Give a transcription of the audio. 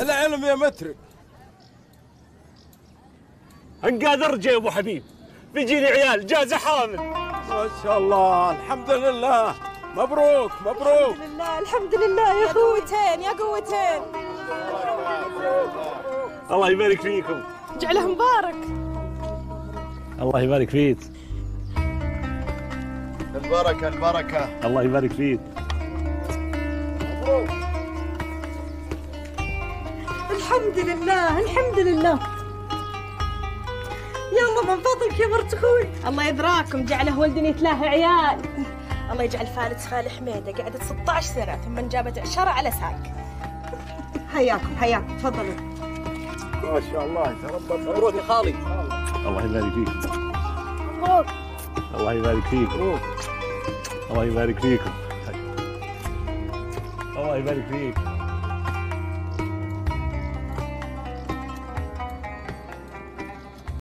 العلم يا مترك انقاد رجع يا ابو حبيب. بيجيني عيال جازة حامل. ما شاء الله الحمد لله. مبروك مبروك. لله الحمد لله يا قوتين يا قوتين. الله يبارك فيكم. جعله مبارك. الله يبارك فيك. البركة البركة. الله يبارك فيك. الحمد لله الحمد لله. يلا من فضلك يا مرت أخوي. الله يدراكم جعله ولد يتلاهى عيال. الله يجعل فالت فال حميده قعدت 16 سنه ثم جابت عشرة على ساق. حياكم حياكم تفضلوا. ما شاء الله مبروك يا خالي. الله يبارك فيك. الله يبارك فيكم الله يبارك فيكم. الله يبارك فيك.